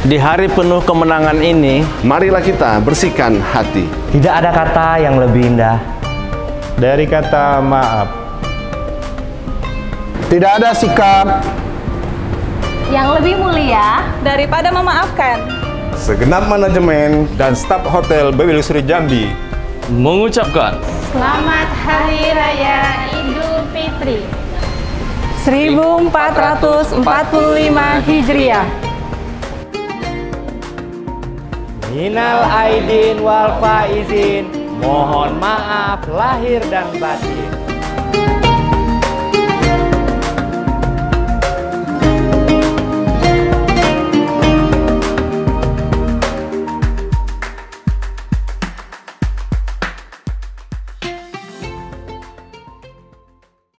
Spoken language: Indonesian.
Di hari penuh kemenangan ini, marilah kita bersihkan hati. Tidak ada kata yang lebih indah dari kata maaf. Tidak ada sikap yang lebih mulia daripada memaafkan. Segenap manajemen dan staf hotel Bewil Sri Jambi mengucapkan Selamat Hari Raya Idul Fitri 1445 Hijriah. Minal aidin wal faizin. Mohon maaf lahir dan batin